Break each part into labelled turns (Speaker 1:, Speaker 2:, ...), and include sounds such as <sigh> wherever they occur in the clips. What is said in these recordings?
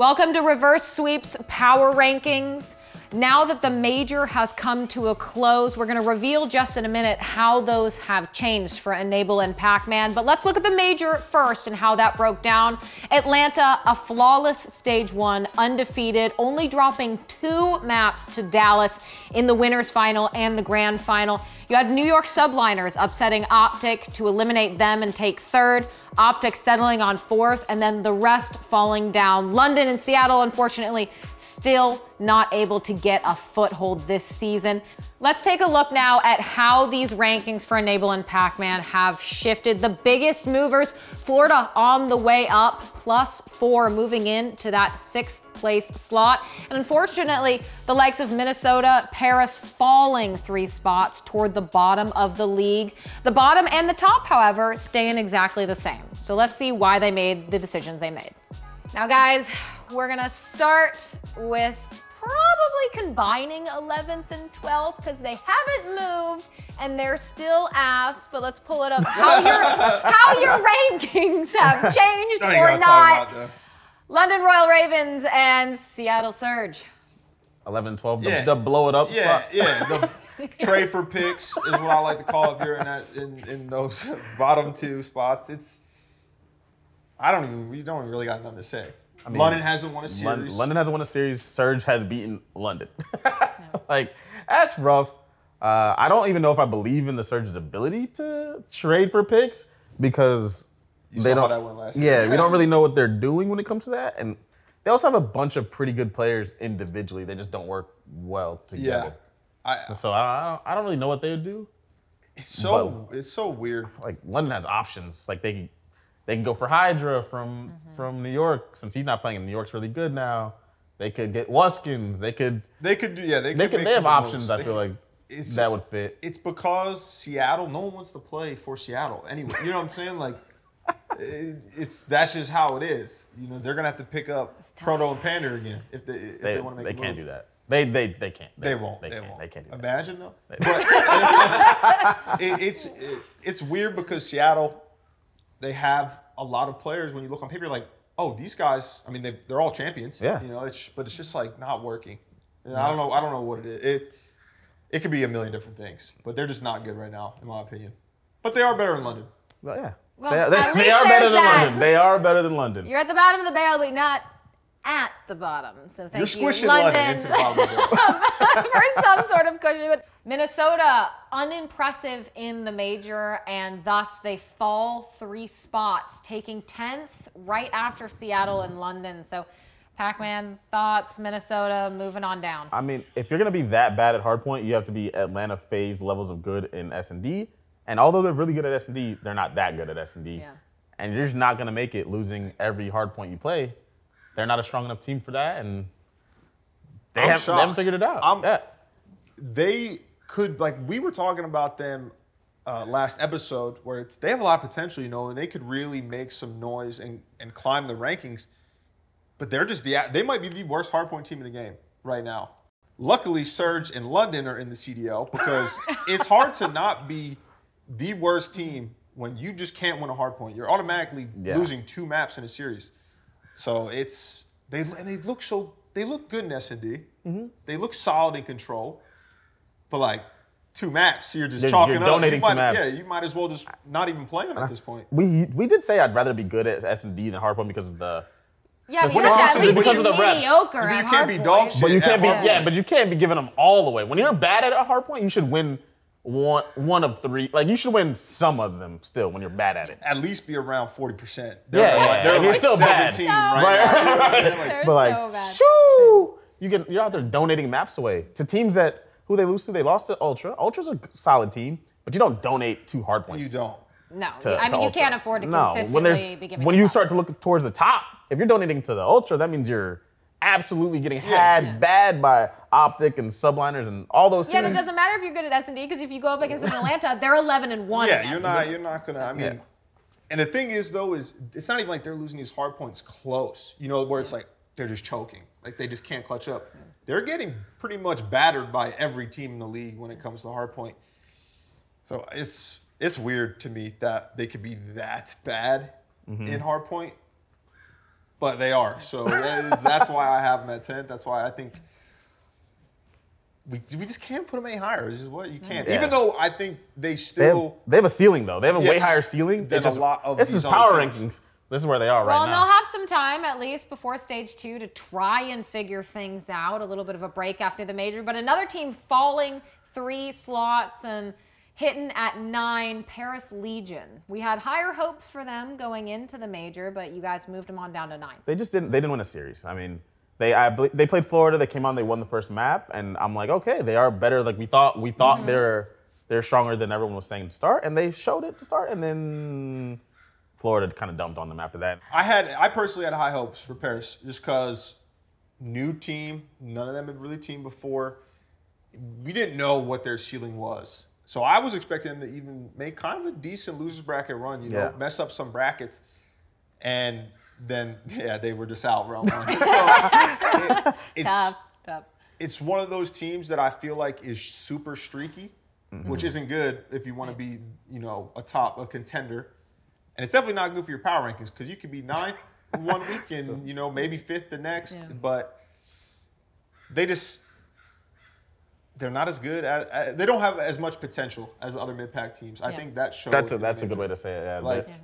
Speaker 1: Welcome to Reverse Sweeps Power Rankings. Now that the major has come to a close, we're gonna reveal just in a minute how those have changed for Enable and Pac-Man. But let's look at the major first and how that broke down. Atlanta, a flawless stage one, undefeated, only dropping two maps to Dallas in the winners final and the grand final. You had New York Subliners upsetting Optic to eliminate them and take third. Optic settling on fourth, and then the rest falling down. London and Seattle, unfortunately, still not able to get a foothold this season. Let's take a look now at how these rankings for Enable and Pac-Man have shifted. The biggest movers, Florida on the way up, plus four, moving into that sixth place slot. And unfortunately, the likes of Minnesota, Paris falling three spots toward the bottom of the league. The bottom and the top, however, staying exactly the same. So let's see why they made the decisions they made. Now guys, we're gonna start with probably combining 11th and 12th because they haven't moved and they're still ass. But let's pull it up. How your <laughs> how your rankings have changed or not? London Royal Ravens and Seattle Surge.
Speaker 2: 11, 12,
Speaker 3: Yeah.
Speaker 2: the, the blow it up
Speaker 3: Yeah,
Speaker 2: spot.
Speaker 3: yeah. The <laughs> trade for picks is what I like to call it if you're in that in, in those <laughs> bottom two spots. It's I don't even we don't really got nothing to say.
Speaker 2: Mean,
Speaker 3: London hasn't won a series.
Speaker 2: London hasn't won a series. Surge has beaten London. <laughs> like that's rough. Uh, I don't even know if I believe in the Surge's ability to trade for picks because
Speaker 3: You
Speaker 2: they
Speaker 3: saw
Speaker 2: don't.
Speaker 3: that went last year.
Speaker 2: yeah, we don't really know what they're doing when it comes to that, and they also have a bunch of pretty good players individually. They just don't work well
Speaker 3: Yeah.
Speaker 2: together.
Speaker 3: I,
Speaker 2: So I, I don't, I don't really know what they would do.
Speaker 3: it's so it's so weird.
Speaker 2: Like London has options. Like they can, they can go for Hydra from
Speaker 3: Mm-hmm.
Speaker 2: from New York since he's not playing. and New York's really good now. They could get Waskins. They could.
Speaker 3: They could do yeah, they
Speaker 2: They
Speaker 3: could
Speaker 2: could.
Speaker 3: make
Speaker 2: They have
Speaker 3: couple
Speaker 2: options.
Speaker 3: moves.
Speaker 2: I
Speaker 3: They
Speaker 2: feel
Speaker 3: could-
Speaker 2: like
Speaker 3: it's
Speaker 2: that would fit.
Speaker 3: it's because Seattle, no one wants to play for Seattle anyway. You know what I'm saying? Like, it, it's that's just how it is. You know, they're gonna have to pick up Proto and Panda again if they if they,
Speaker 2: They,
Speaker 3: want to
Speaker 2: they
Speaker 3: make. a
Speaker 2: can't
Speaker 3: move.
Speaker 2: do that. They they they can't.
Speaker 3: They, won't.
Speaker 2: They,
Speaker 3: They,
Speaker 2: can't.
Speaker 3: won't.
Speaker 2: They can't do that.
Speaker 3: Imagine though. But <laughs> <laughs> it, it's it, it's weird because Seattle, they have a lot of players. When you look on paper, you're like, oh, these guys. I mean, they they're all champions.
Speaker 2: Yeah.
Speaker 3: You know, it's but it's just like not working. And I don't know. I don't know what it is. It it could be a million different things, but they're just not good right now, in my opinion. But they are better in London.
Speaker 2: Well, yeah.
Speaker 1: Well,
Speaker 2: they, they, they are better
Speaker 1: there's
Speaker 2: than
Speaker 1: that.
Speaker 2: London. They are better than London.
Speaker 1: You're at the bottom of the barrel, but not at the bottom. So thank
Speaker 3: You're
Speaker 1: you,
Speaker 3: squishing London, into the bottom of the <laughs>
Speaker 1: for um, <laughs> some sort of cushion. But Minnesota, unimpressive in the major, and thus they fall three spots, taking 10th right after Seattle and London. So, Pac-Man thoughts, Minnesota moving on down.
Speaker 2: I mean, if you're gonna be that bad at hardpoint, you have to be Atlanta FaZe levels of good in S and D. And although they're really good at S and D, they're not that good at S and D.
Speaker 1: Yeah.
Speaker 2: And you're just not gonna make it losing every hardpoint you play. They're not a strong enough team for that, and they, have, they haven't figured it out.
Speaker 3: I'm-
Speaker 2: yeah.
Speaker 3: they could like we were talking about them uh, last episode where it's they have a lot of potential, you know, and they could really make some noise and and climb the rankings. But they're just the they might be the worst hardpoint team in the game right now. Luckily, Surge and London are in the CDL because <laughs> it's hard to not be the worst team when you just can't win a hardpoint. You're automatically
Speaker 2: Yeah.
Speaker 3: losing two maps in a series. So it's they and they look so they look good in S and D.
Speaker 2: Mm-hmm.
Speaker 3: They look solid in control, but like two maps, you're just
Speaker 2: You're-
Speaker 3: chalking
Speaker 2: you're
Speaker 3: up.
Speaker 2: donating
Speaker 3: you
Speaker 2: two
Speaker 3: might,
Speaker 2: maps.
Speaker 3: Yeah, you might as well just not even play them at this point.
Speaker 2: We we did say I'd rather be good at S and D than hardpoint because of the.
Speaker 1: yeah, but
Speaker 2: Well,
Speaker 1: you have to at least
Speaker 2: because
Speaker 1: be
Speaker 2: of the reps.
Speaker 1: mediocre
Speaker 3: But you can't be
Speaker 1: hardpoint.
Speaker 3: dog shit.
Speaker 2: But you can't be yeah, but you can't be giving them all the way. When you're bad at a hardpoint, you should win one one of three. Like you should win some of them still when you're bad at it.
Speaker 3: At least be around forty percent.
Speaker 2: Yeah, yeah,
Speaker 3: like, they're
Speaker 2: and you're
Speaker 3: like
Speaker 2: still bad.
Speaker 3: seventeen
Speaker 1: So
Speaker 3: right now.
Speaker 2: Right. <laughs>
Speaker 3: Like-
Speaker 2: But like,
Speaker 1: so
Speaker 2: shoo, you get you're out there donating maps away to teams that who they lose to. They lost to Ultra. Ultra's a solid team, but you don't donate two hard points.
Speaker 3: you don't.
Speaker 1: No,
Speaker 2: to-
Speaker 1: I
Speaker 2: to
Speaker 1: mean you
Speaker 2: Ultra.
Speaker 1: can't afford to consistently
Speaker 2: no,
Speaker 1: consistently
Speaker 2: when there's,
Speaker 1: be giving.
Speaker 2: when you
Speaker 1: up.
Speaker 2: start to look towards the top, if you're donating to the Ultra, that means you're absolutely getting
Speaker 3: Yeah.
Speaker 2: had bad by Optic and Subliners and all those
Speaker 1: Yeah,
Speaker 2: teams.
Speaker 1: and it doesn't matter if you're good at S and D because if you go up against them in Atlanta, they're 11 and one.
Speaker 3: Yeah, you're
Speaker 1: S&D.
Speaker 3: not. You're not gonna. I mean,
Speaker 2: Yeah.
Speaker 3: and the thing is though is it's not even like they're losing these hard points close. You know where it's like they're just choking, like they just can't clutch up. They're getting pretty much battered by every team in the league when it comes to hard point. So it's it's weird to me that they could be that bad
Speaker 2: Mm-hmm.
Speaker 3: in hard point. But they are. So <laughs> that is- why I have them at 10th. That's why I think we, we just can't put them any higher. This is what you can't. Mm.
Speaker 2: Yeah.
Speaker 3: Even though I think they
Speaker 2: They have,
Speaker 3: still.
Speaker 2: they have a ceiling though. They have a way higher ceiling
Speaker 3: Than
Speaker 2: just,
Speaker 3: a lot of
Speaker 2: This
Speaker 3: these
Speaker 2: is power
Speaker 3: teams.
Speaker 2: rankings. This is where they are
Speaker 1: Well,
Speaker 2: right
Speaker 1: and
Speaker 2: now.
Speaker 1: they'll have some time at least before stage two to try and figure things out. A little bit of a break after the major, but another team falling three slots and hitting at nine, Paris Legion. We had higher hopes for them going into the major, but you guys moved them on down to nine.
Speaker 2: they just didn't. They didn't win a series. I mean, they I, bel- they played Florida. They came on. They won the first map, and I'm like, okay, they are better. Like we thought. We thought mm-hmm. they're they're stronger than everyone was saying to start, and they showed it to start, and then Florida kind of dumped on them after that.
Speaker 3: I had I personally had high hopes for Paris just because new team, none of them had really teamed before. We didn't know what their ceiling was. So I was expecting them to even make kind of a decent losers bracket run, you know,
Speaker 2: Yeah.
Speaker 3: mess up some brackets. And then <laughs> yeah, they were just out round one. <laughs> so it- it's
Speaker 1: Tough, tough.
Speaker 3: it's one of those teams that I feel like is super streaky,
Speaker 2: Mm-hmm.
Speaker 3: which isn't good if you want to be, you know, a top, a contender. And it's definitely not good for your power rankings because you could be ninth one week and, <laughs> you know, maybe fifth the next.
Speaker 1: Yeah.
Speaker 3: But they just, they're not as good. As, as- they don't have as much potential as the other mid-pack teams. I
Speaker 1: Yeah.
Speaker 3: think that shows.
Speaker 2: That's a that's a good way to say it. Yeah,
Speaker 3: Like-
Speaker 2: They-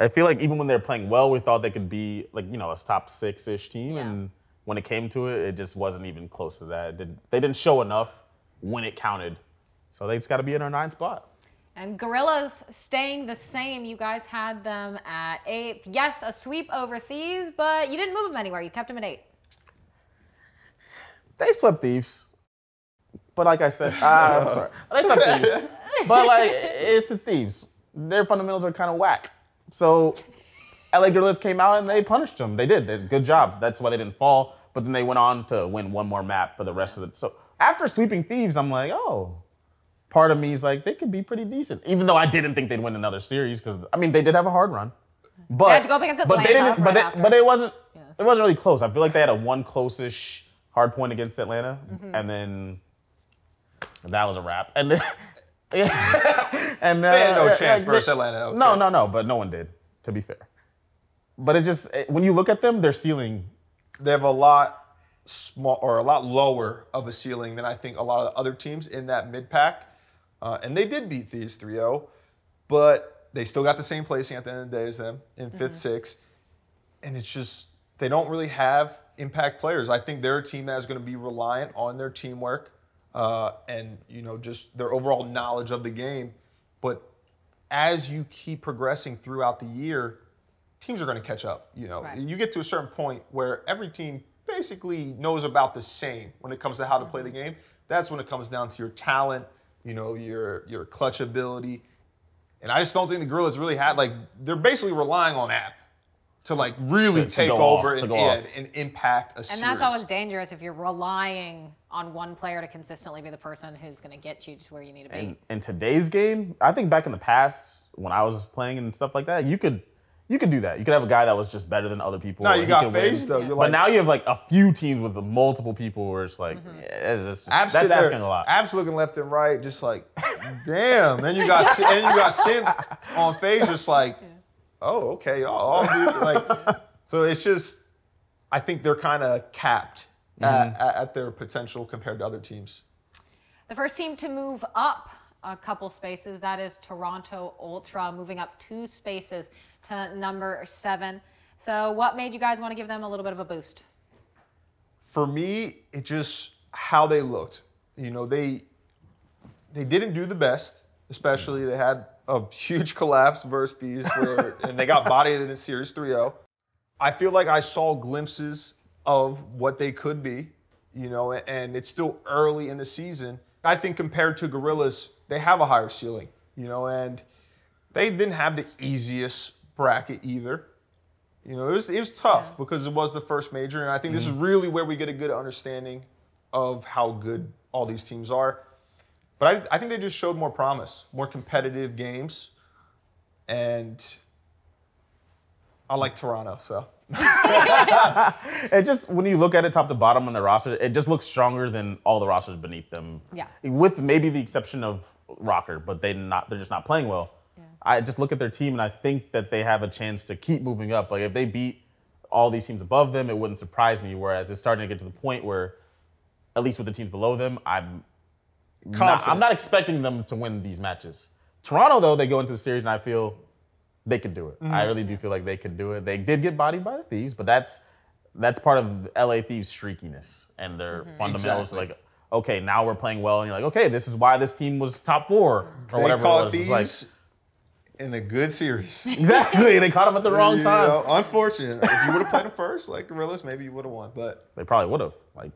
Speaker 2: I feel like even when they're playing well, we thought they could be like you know a top six ish team,
Speaker 1: Yeah.
Speaker 2: and when it came to it, it just wasn't even close to that. It didn't, they didn't show enough when it counted, so they just got to be in our nine spot.
Speaker 1: And Guerrillas staying the same. You guys had them at eighth. Yes, a sweep over Thieves, but you didn't move them anywhere. You kept them at eight.
Speaker 2: They swept thieves, but like I said, ah, I'm <laughs> sorry, they swept thieves, but like it's the thieves. Their fundamentals are kind of whack. So LA Guerrillas came out and they punished them. They did. They did good job. That's why they didn't fall. But then they went on to win one more map for the rest of it. So after sweeping thieves, I'm like, oh, part of me is like they could be pretty decent. Even though I didn't think they'd win another series because I mean they did have a hard run. But they
Speaker 1: had to go up against
Speaker 2: but they didn't.
Speaker 1: right
Speaker 2: But,
Speaker 1: after.
Speaker 2: it, but it wasn't. It wasn't really close. I feel like they had a one close-ish hard point against Atlanta,
Speaker 1: Mm-hmm.
Speaker 2: and then that was a wrap. And then. <laughs> Yeah. and uh,
Speaker 3: They had no
Speaker 2: like,
Speaker 3: chance
Speaker 2: they-
Speaker 3: versus Atlanta. okay.
Speaker 2: No, no, no. But no one did. To be fair. But it just it- when you look at them, their ceiling.
Speaker 3: they have a lot small or a lot lower of a ceiling than I think a lot of the other teams in that mid pack. Uh, and they did beat Thieves 3-0, but they still got the same placing at the end of the day as them in 5th sixth. And it's just they don't really have impact players. I think they're a team that is going to be reliant on their teamwork uh, and you know just their overall knowledge of the game. But as you keep progressing throughout the year, teams are going to catch up. You know,
Speaker 1: Right.
Speaker 3: you get to a certain point where every team basically knows about the same when it comes to how to play the game. That's when it comes down to your talent, you know, your your clutch ability. And I just don't think the Guerrillas really had like they're basically relying on app to like really
Speaker 2: To- to
Speaker 3: take
Speaker 2: go off,
Speaker 3: over
Speaker 2: to
Speaker 3: and,
Speaker 2: go
Speaker 3: yeah,
Speaker 2: off.
Speaker 3: and impact a
Speaker 1: And
Speaker 3: series.
Speaker 1: that's always dangerous if you're relying on one player to consistently be the person who's going to get you to where you need to be.
Speaker 2: In, in today's game, I think back in the past when I was playing and stuff like that, you could you could do that. You could have a guy that was just better than other people.
Speaker 3: no, you got
Speaker 2: could win.
Speaker 3: phased though. You're
Speaker 2: But now you have like a few teams with multiple people where it's like
Speaker 1: Mm-hmm.
Speaker 2: yeah, it's just,
Speaker 3: Abs
Speaker 2: that's
Speaker 3: there-
Speaker 2: asking a lot.
Speaker 3: Abs looking left and right, just like, damn. Then you got Si- and you got Sim <laughs> on FaZe, just like, oh, okay, I'll, I'll do like. <laughs> So it's just, I think they're kind of capped mm-hmm. at, at, at their potential compared to other teams.
Speaker 1: The first team to move up a couple spaces, that is Toronto Ultra, moving up two spaces to number seven. So, what made you guys want to give them a little bit of a boost?
Speaker 3: For me, it just how they looked. You know, they they didn't do the best, especially they had a huge collapse versus these where and they got bodied in a series 3-0. I feel like I saw glimpses of what they could be, you know, and it's still early in the season. I think compared to Guerrillas, they have a higher ceiling, you know, and they didn't have the easiest bracket either. You know, it was it was tough because it was the first major, and I think this is mm-hmm. really where we get a good understanding of how good all these teams are. But I, I think they just showed more promise, more competitive games, and I like Toronto, so <laughs>
Speaker 2: It just when you look at it top to bottom on the roster, it just looks stronger than all the rosters beneath them.
Speaker 1: Yeah.
Speaker 2: With maybe the exception of ROKKR, but they not they're just not playing well. Yeah. I just look at their team and I think that they have a chance to keep moving up. Like if they beat all these teams above them, it wouldn't surprise me. Whereas it's starting to get to the point where, at least with the teams below them, I'm not, I'm not expecting them to win these matches. Toronto, though, they go into the series and I feel they could do it.
Speaker 3: Mm-hmm.
Speaker 2: I really do feel like they could do it. They did get bodied by the Thieves, but that's that's part of LA Thieves' streakiness and their fundamentals.
Speaker 3: Exactly.
Speaker 2: Like, okay, now we're playing well, and you're like, okay, this is why this team was top four or
Speaker 3: They
Speaker 2: whatever
Speaker 3: caught
Speaker 2: it was. It's like-
Speaker 3: in a good series. <laughs> <laughs>
Speaker 2: exactly, they caught them at the wrong
Speaker 3: You
Speaker 2: time.
Speaker 3: know, unfortunate. if you would have played them first, like Guerrillas, maybe you would have won. But
Speaker 2: They probably would have. Like,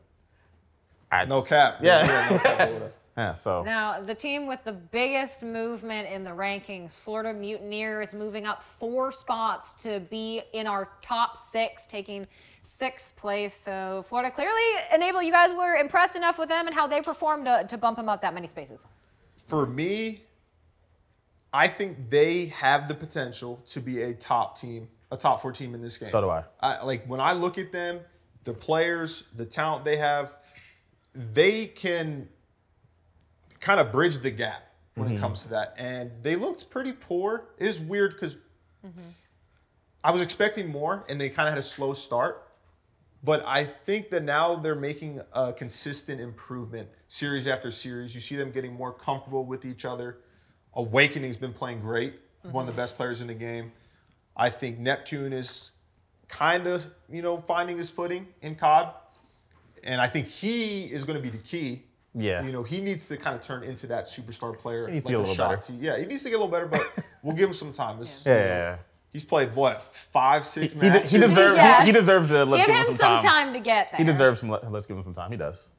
Speaker 2: I,
Speaker 3: no cap.
Speaker 2: Yeah.
Speaker 3: no cap.
Speaker 2: Yeah. So
Speaker 1: Now, the team with the biggest movement in the rankings, Florida Mutineers, is moving up four spots to be in our top six, taking sixth place. So, Florida clearly, Enable, you guys were impressed enough with them and how they performed to, to bump them up that many spaces.
Speaker 3: For me, I think they have the potential to be a top team, a top four team in this game.
Speaker 2: So do I.
Speaker 3: I like when I look at them, the players, the talent they have, they can kind of bridge the gap when
Speaker 2: Mm-hmm.
Speaker 3: it comes to that. And they looked pretty poor. It was weird because I was expecting more, and they kind of had a slow start. But I think that now they're making a consistent improvement series after series. You see them getting more comfortable with each other. Owakening's been playing great, one of the best players in the game. I think Neptune is kind of, you know, finding his footing in COD. And I think he is going to be the key.
Speaker 2: Yeah.
Speaker 3: You know, he needs to kind of turn into that superstar player.
Speaker 2: He needs to get a little better.
Speaker 3: Yeah, he needs to get a little better, but <laughs> we'll give him some time. This,
Speaker 2: yeah,
Speaker 3: you
Speaker 2: yeah,
Speaker 3: know,
Speaker 2: yeah.
Speaker 3: He's played what five, six
Speaker 2: He,
Speaker 3: matches.
Speaker 2: he deserves.
Speaker 1: Yeah.
Speaker 2: He, he deserves the. Let's
Speaker 1: give
Speaker 2: give,
Speaker 1: him some time. time to get there.
Speaker 2: He deserves some. let- Let's give him some time. He does.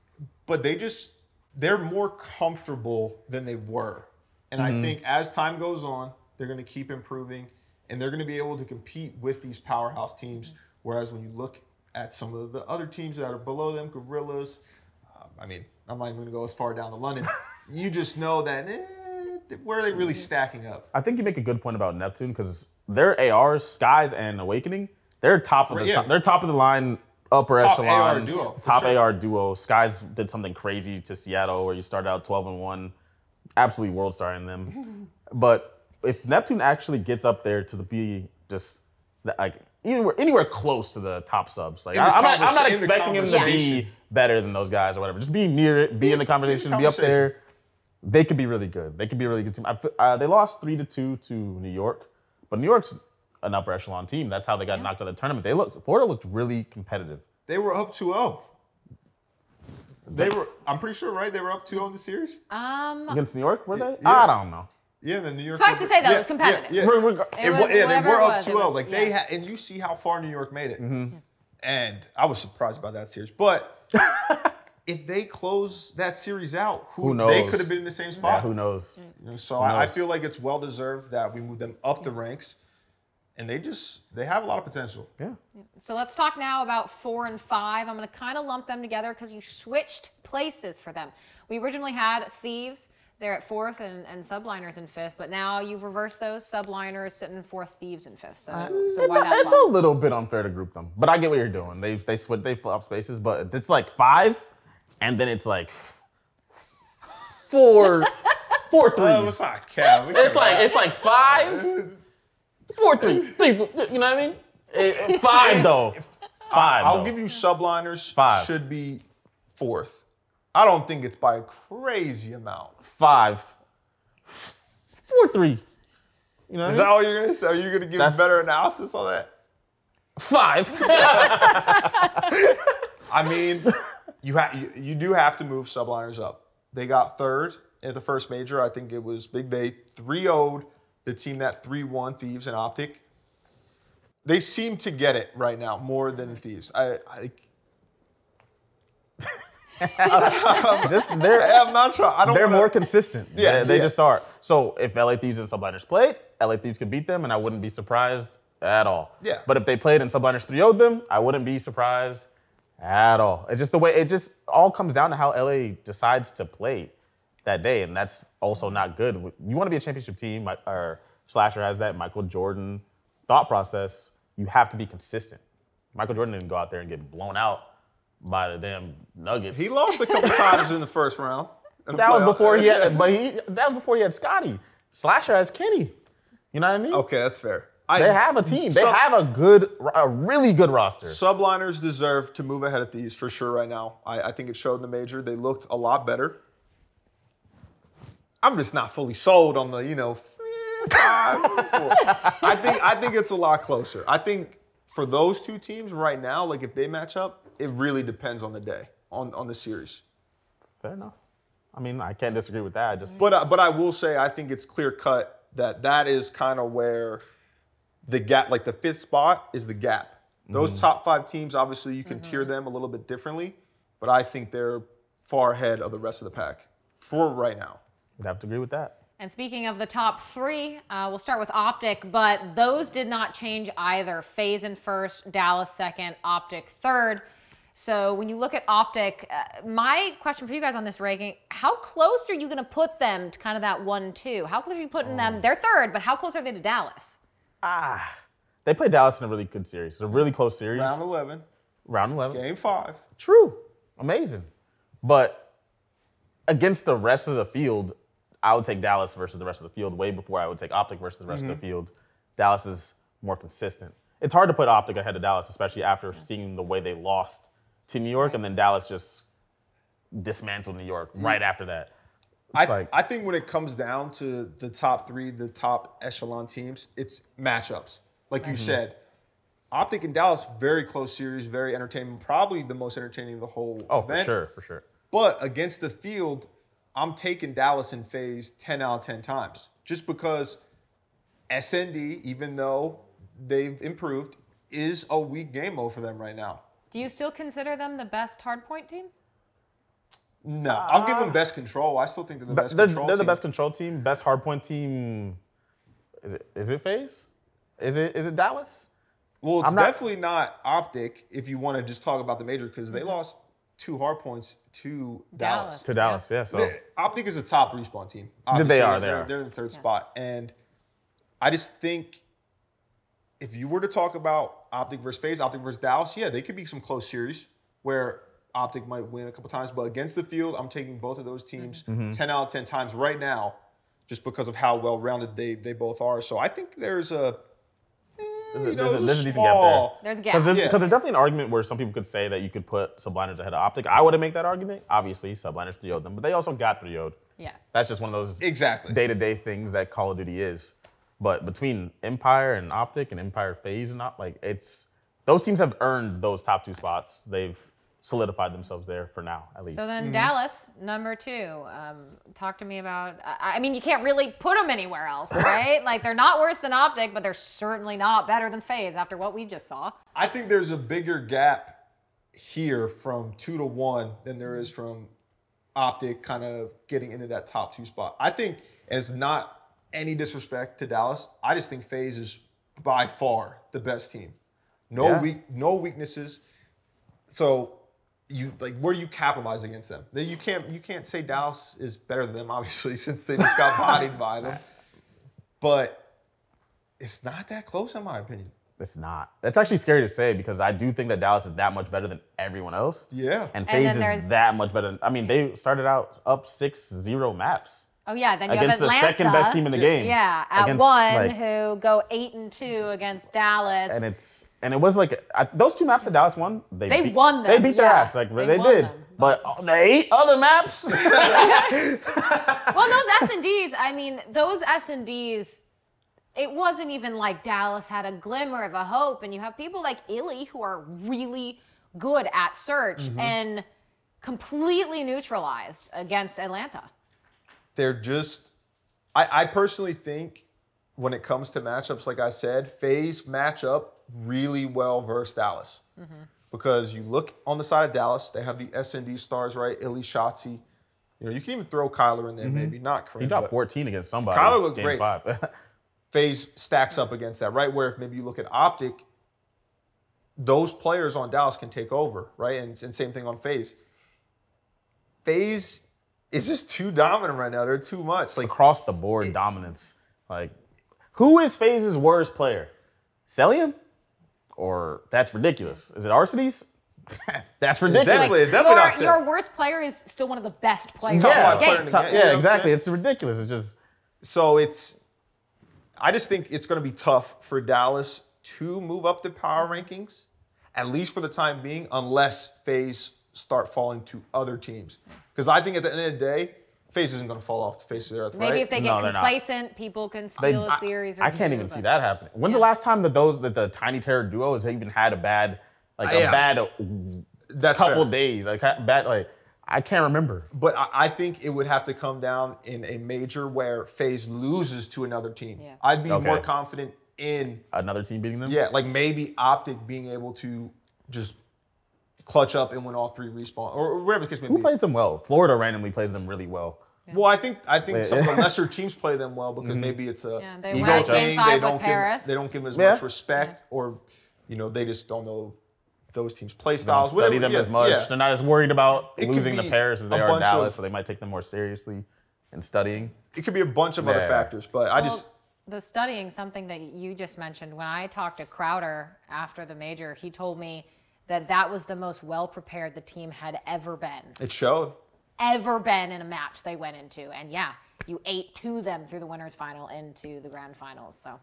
Speaker 3: but they just they're more comfortable than they were. And
Speaker 2: Mm-hmm.
Speaker 3: I think as time goes on, they're going to keep improving and they're going to be able to compete with these powerhouse teams. Whereas when you look at some of the other teams that are below them, Guerrillas, uh, I mean, I'm not even going to go as far down to London. <laughs> you just know that eh, where are they really stacking up?
Speaker 2: I think you make a good point about Neptune because their ARs, Skyz, and Owakening, they're top of the
Speaker 3: Yeah.
Speaker 2: top, they're top of the line, upper
Speaker 3: Top
Speaker 2: echelon,
Speaker 3: AR duo,
Speaker 2: top
Speaker 3: sure.
Speaker 2: AR duo. Skyz did something crazy to Seattle where you started out 12 and one, absolutely world star in them. <laughs> but if Neptune actually gets up there to the be just like anywhere anywhere close to the top subs, like
Speaker 3: In
Speaker 2: I, am not, I'm not
Speaker 3: conversa- in the
Speaker 2: expecting him to be better than those guys or whatever. Just be near it, be in the conversation, be up there they could be really good. They could be a really good team. I, uh, they lost three to two to New York, but New York's an upper echelon team. That's how they got knocked out of the tournament. They looked Florida looked really competitive.
Speaker 3: They were up 2-0. They were, I'm pretty sure, right? They were up 2-0 in the series?
Speaker 1: Um,
Speaker 2: Against New York, were they?
Speaker 3: Yeah.
Speaker 2: I don't know.
Speaker 3: Yeah, the New York.
Speaker 1: Suffice to say, though, it was
Speaker 3: Yeah,
Speaker 1: competitive.
Speaker 3: Yeah, yeah.
Speaker 2: Reg- reg-
Speaker 1: It
Speaker 3: It
Speaker 1: was
Speaker 3: yeah, they were up
Speaker 1: was, it
Speaker 3: 2-0.
Speaker 1: was-
Speaker 3: Like they
Speaker 1: yeah.
Speaker 3: had, and you see how far New York made it.
Speaker 2: Mm-hmm.
Speaker 3: And I was surprised by that series. But <laughs> if they close that series out, who,
Speaker 2: Who
Speaker 3: They could have been in the same
Speaker 2: yeah,
Speaker 3: spot.
Speaker 2: who knows?
Speaker 3: You know, so I, I feel like it's well deserved that we move them up the ranks, and they just they have a lot of potential.
Speaker 2: Yeah.
Speaker 1: So let's talk now about four and five. I'm going to kind of lump them together because you switched places for them. We originally had Thieves. They're at fourth and, and Subliners in fifth, but now you've reversed those. Subliners sitting fourth, Thieves in fifth. So, so
Speaker 2: Uh, It's,
Speaker 1: why
Speaker 2: a,
Speaker 1: that
Speaker 2: it's a little bit unfair to group them, but I get what you're doing. They they split they flip spaces, but it's like five, and then it's like four, <laughs> four three.
Speaker 3: Oh, it's not Cal.
Speaker 2: It's like it's like five, four, three, three. You know what I mean? Eh, Five though. Five.
Speaker 3: I'll
Speaker 2: though.
Speaker 3: give you subliners.
Speaker 2: Five.
Speaker 3: should be fourth. I don't think it's by a crazy amount.
Speaker 2: five, four, three. You know
Speaker 3: Is that all you're gonna say? Are you gonna give
Speaker 2: That's-
Speaker 3: better analysis on that?
Speaker 2: Five. <laughs>
Speaker 3: I mean, you, ha- you you do have to move subliners up. They got third at the first major. I think it was big. They 3 0'd the team that 3 1 Thieves and Optic. They seem to get it right now more than the Thieves. I, I, <laughs>
Speaker 2: Just they're
Speaker 3: I'm not trying. I don't
Speaker 2: they're
Speaker 3: wanna-
Speaker 2: more consistent.
Speaker 3: Yeah,
Speaker 2: they, they
Speaker 3: yeah.
Speaker 2: just are. So if LA Thieves and Subliners played, LA Thieves could beat them, and I wouldn't be surprised at all.
Speaker 3: Yeah.
Speaker 2: But if they played and Subliners 3 0'd them, I wouldn't be surprised at all. It's just the way it just all comes down to how LA decides to play that day, and that's also not good. You want to be a championship team, or Slasher has that Michael Jordan thought process. You have to be consistent. Michael Jordan didn't go out there and get blown out by the damn Nuggets.
Speaker 3: He lost a couple times in the first round. in <laughs> the
Speaker 2: That was before he had, but he that was before he had Scottie. Slasher has Kenny. You know what I mean?
Speaker 3: Okay, that's fair. I,
Speaker 2: They have a team. They
Speaker 3: Sub-
Speaker 2: have a good, a really good roster.
Speaker 3: Subliners deserve to move ahead of these for sure right now. I, I think it showed in the major. They looked a lot better. I'm just not fully sold on the, you know, eh, five, four. I think I think it's a lot closer. I think for those two teams right now, like if they match up, it really depends on the day, on, on the series.
Speaker 2: Fair enough. I mean, I can't disagree with that. I just
Speaker 3: But uh, but I will say I think it's clear cut that that is kind of where the gap, like the fifth spot, is the gap. Those top five teams, obviously, you can tier them a little bit differently, but I think they're far ahead of the rest of the pack for right now.
Speaker 2: would have to agree with that.
Speaker 1: And speaking of the top three, uh, we'll start with Optic, but those did not change either. FaZe in first, Dallas second, Optic third. So when you look at Optic, uh, my question for you guys on this ranking: How close are you going to put them to kind of that one-two? How close are you putting them? They're third, but how close are they to Dallas?
Speaker 2: Ah, they played Dallas in a really good series. It's a really close series.
Speaker 3: Round 11,
Speaker 2: Round 11.
Speaker 3: game five.
Speaker 2: True. Amazing. But against the rest of the field, I would take Dallas versus the rest of the field way before I would take Optic versus the rest of the field. Dallas is more consistent. It's hard to put Optic ahead of Dallas, especially after seeing the way they lost to New York, and then Dallas just dismantled New York right after that.
Speaker 3: I,
Speaker 2: like-
Speaker 3: I think when it comes down to the top three, the top echelon teams, it's matchups. Like you mm-hmm. said, Optic and Dallas, very close series, very entertaining, probably the most entertaining of the whole
Speaker 2: Oh, for sure, for sure.
Speaker 3: But against the field, I'm taking Dallas in FaZe 10 out of 10 times. Just because SND, even though they've improved, is a weak game mode for them right now.
Speaker 1: Do you still consider them the best hardpoint team?
Speaker 3: No, I'll give them uh, best control. I still think they're the best
Speaker 2: they're,
Speaker 3: control
Speaker 2: they're the best control team, best hardpoint team. Is it is it FaZe? Is it is it Dallas?
Speaker 3: Well, it's
Speaker 2: I'm not-
Speaker 3: definitely not optic if you want to just talk about the major because they mm-hmm. lost two hard points to Dallas.
Speaker 1: Dallas.
Speaker 2: To Dallas, yeah. So
Speaker 3: They- Optic is a top respawn team.
Speaker 2: They
Speaker 3: Obviously,
Speaker 2: are, they
Speaker 3: They're,
Speaker 2: are.
Speaker 3: they're in the third spot. And I just think if you were to talk about Optic versus FaZe, Optic versus Dallas, yeah, they could be some close series where Optic might win a couple times. But against the field, I'm taking both of those teams
Speaker 2: Mm-hmm.
Speaker 3: 10 out of 10 times right now just because of how well rounded they, they both are. So I think there's a. eh,
Speaker 2: There's a-
Speaker 3: you know,
Speaker 2: there's a-
Speaker 3: there's
Speaker 2: there's a
Speaker 3: a
Speaker 2: decent gap there.
Speaker 1: There's a
Speaker 2: Because
Speaker 1: gap.
Speaker 2: there's,
Speaker 3: Yeah.
Speaker 2: 'cause there's definitely an argument where some people could say that you could put Subliners ahead of Optic. I wouldn't make that argument. Obviously, Subliners 3 0'd them, but they also got 3 0'd.
Speaker 1: Yeah.
Speaker 2: That's just one of those
Speaker 3: Exactly.
Speaker 2: day to day things that Call of Duty is. But between Empire and Optic and Empire FaZe and Op, like it's those teams have earned those top two spots. They've solidified themselves there for now, at least.
Speaker 1: So then Dallas, number two. Um, talk to me about. I I mean, you can't really put them anywhere else, <laughs> right? like they're not worse than Optic, but they're certainly not better than FaZe after what we just saw.
Speaker 3: I think there's a bigger gap here from two to one than there is from Optic kind of getting into that top two spot. I think it's not any disrespect to Dallas. I just think FaZe is by far the best team. No
Speaker 2: Yeah.
Speaker 3: weak, no weaknesses. So you like where do you capitalize against them? You can't you can't say Dallas is better than them, <laughs> obviously, since they just got bodied by them. But it's not that close, in my opinion.
Speaker 2: It's not. That's actually scary to say because I do think that Dallas is that much better than everyone else.
Speaker 3: Yeah.
Speaker 2: And
Speaker 1: And
Speaker 2: FaZe is that much better. Than, I mean, they started out up 6 0 maps
Speaker 1: Oh yeah, then you
Speaker 2: against
Speaker 1: have Atlanta, the
Speaker 2: second best team in the game.
Speaker 1: Yeah, at
Speaker 2: Against,
Speaker 1: one
Speaker 2: like-
Speaker 1: who go eight and two against Dallas.
Speaker 2: and it's and it was like I, those two maps that Dallas won. They,
Speaker 1: They
Speaker 2: beat,
Speaker 1: won
Speaker 2: They beat their
Speaker 1: yeah.
Speaker 2: ass like
Speaker 1: They
Speaker 2: they, did.
Speaker 1: them,
Speaker 2: but the eight other maps, <laughs> <laughs>
Speaker 1: well, those S and Ds. I mean, those S and Ds. It wasn't even like Dallas had a glimmer of a hope, and you have people like iLLeY who are really good at search
Speaker 2: Mm-hmm.
Speaker 1: and completely neutralized against Atlanta.
Speaker 3: They're just I, I personally think when it comes to matchups, like I said, FaZe match up really well versus Dallas. Mm-hmm. Because you look on the side of Dallas, they have the SND stars, right? iLLeY Shotzzy. You know, you can even throw Kyler in there, mm-hmm. maybe not Kareem.
Speaker 2: he dropped 14 against somebody.
Speaker 3: Kyler looked
Speaker 2: game
Speaker 3: great.
Speaker 2: Five. <laughs>
Speaker 3: FaZe stacks up against that, right? Where if maybe you look at Optic, those players on Dallas can take over, right? And, and same thing on phase. FaZe is just too dominant right now. They're too much. Like
Speaker 2: Across the board dominance. Like, who is FaZe's worst player? Cellium? Or that's ridiculous. Is it Arcitys? <laughs> that's ridiculous.
Speaker 3: definitely-
Speaker 1: Like,
Speaker 3: definitely
Speaker 1: your,
Speaker 3: not Sil-
Speaker 1: your worst player is still one of the best players
Speaker 3: Top
Speaker 1: in
Speaker 3: player
Speaker 1: game.
Speaker 3: in the game, you know
Speaker 2: yeah, exactly. It's ridiculous. It's just
Speaker 3: so it's I just think it's going to be tough for Dallas to move up the power rankings, at least for the time being, unless FaZe start falling to other teams. Because I think at the end of the day, FaZe isn't going to fall off the face of the earth.
Speaker 1: Maybe
Speaker 3: right?
Speaker 1: if they get
Speaker 2: they're
Speaker 1: complacent, people can
Speaker 2: They-
Speaker 1: steal
Speaker 2: I-
Speaker 1: a series. Or
Speaker 2: I, can't
Speaker 1: two,
Speaker 2: even see that happening. When's the last time that those that the Tiny Terror duo has even had a bad, like a
Speaker 3: Yeah.
Speaker 2: bad
Speaker 3: That's
Speaker 2: couple
Speaker 3: fair.
Speaker 2: days, like bad, like I can't remember.
Speaker 3: But I, I think it would have to come down in a major where FaZe loses to another team.
Speaker 1: Yeah.
Speaker 3: I'd be
Speaker 2: Okay.
Speaker 3: more confident in
Speaker 2: Another team beating them.
Speaker 3: Yeah, like maybe Optic being able to just clutch up and win all three respawn or whatever the case may
Speaker 2: Who
Speaker 3: be.
Speaker 2: plays them well? Florida randomly plays them really well.
Speaker 3: Well, I think I think
Speaker 2: Wait,
Speaker 3: some of the <laughs> lesser teams play them well because mm-hmm. maybe it's a
Speaker 1: Yeah, they
Speaker 3: ego
Speaker 1: went game
Speaker 3: thing. They don't
Speaker 1: Paris.
Speaker 3: give they don't give as
Speaker 2: Yeah.
Speaker 3: much respect, or you know they just don't know those teams' play
Speaker 2: They don't
Speaker 3: styles.
Speaker 2: study
Speaker 3: whatever.
Speaker 2: them
Speaker 3: Yeah,
Speaker 2: as much.
Speaker 3: yeah.
Speaker 2: They're not as worried about
Speaker 3: It
Speaker 2: losing to
Speaker 3: be
Speaker 2: Paris as they are Dallas,
Speaker 3: of-
Speaker 2: so they might take them more seriously in studying.
Speaker 3: It could be a bunch of other factors, but I just
Speaker 1: the studying something that you just mentioned. When I talked to Crowder after the major, he told me that that was the most well prepared the team had ever been,
Speaker 3: it showed.
Speaker 1: ever been in a match they went into. And yeah, you ate to them through the winners final into the grand finals. So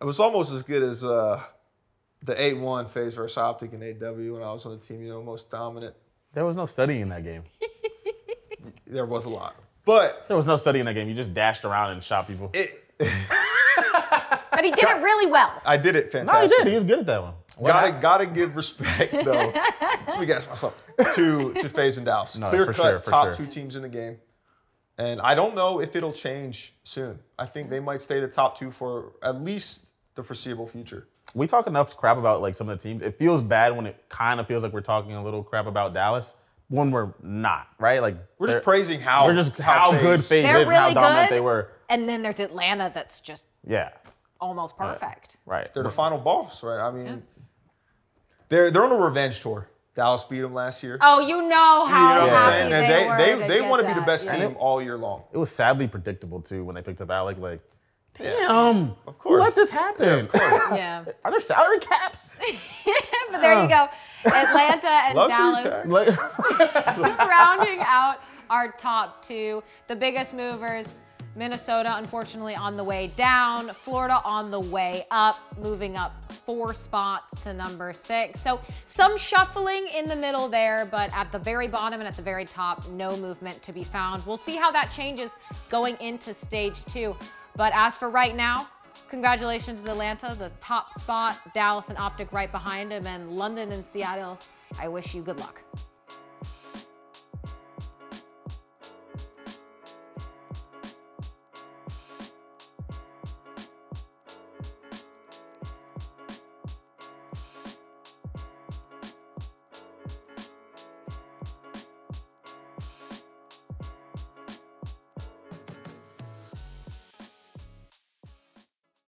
Speaker 3: It was almost as good as uh, the eight one FaZe versus Optic and AW when I was on the team. You know, most dominant.
Speaker 2: There was no studying in that game. <laughs>
Speaker 3: There was a lot, but
Speaker 2: There was no studying in that game. You just dashed around and shot people.
Speaker 3: it.
Speaker 1: but he did it <laughs> really well.
Speaker 3: I did it fantastic.
Speaker 2: no, he
Speaker 3: fantastic.
Speaker 2: did. He was good at that one.
Speaker 3: Gotta gotta give respect though. Let me guess myself to to FaZe and Dallas.
Speaker 2: No,
Speaker 3: Clear cut
Speaker 2: sure,
Speaker 3: top
Speaker 2: sure.
Speaker 3: two teams in the game, and I don't know if it'll change soon. I think they might stay the top two for at least the foreseeable future.
Speaker 2: we talk enough crap about like some of the teams. It feels bad when it kind of feels like we're talking a little crap about Dallas when we're not, right? Like
Speaker 3: We're just praising how
Speaker 2: We're just how, good FaZe
Speaker 1: They're
Speaker 2: is and how dominant
Speaker 1: good.
Speaker 2: they were.
Speaker 1: And then there's Atlanta that's just
Speaker 2: Yeah,
Speaker 1: almost perfect.
Speaker 2: right.
Speaker 3: They're the final boss, right? I mean, they're they're on a revenge tour. Dallas beat them last year.
Speaker 1: Oh, you know how
Speaker 3: you know what I'm saying?
Speaker 1: They,
Speaker 3: they
Speaker 1: were
Speaker 3: they,
Speaker 1: to
Speaker 3: they want to be the best
Speaker 1: yeah.
Speaker 3: team all year long.
Speaker 2: it was sadly predictable too when they picked up Alec. Like,
Speaker 3: Yeah.
Speaker 2: damn,
Speaker 3: Of course.
Speaker 2: let this happen? <laughs>
Speaker 1: Yeah.
Speaker 2: Are there salary caps? <laughs>
Speaker 1: but there you go. Atlanta and
Speaker 3: Luxury
Speaker 1: Dallas <laughs> rounding out our top two. The biggest movers. Minnesota, unfortunately, on the way down. Florida on the way up, moving up four spots to number six. So some shuffling in the middle there, but at the very bottom and at the very top, no movement to be found. We'll see how that changes going into stage two. But as for right now, congratulations to Atlanta, the top spot. Dallas and Optic right behind him, and London and Seattle. I wish you good luck.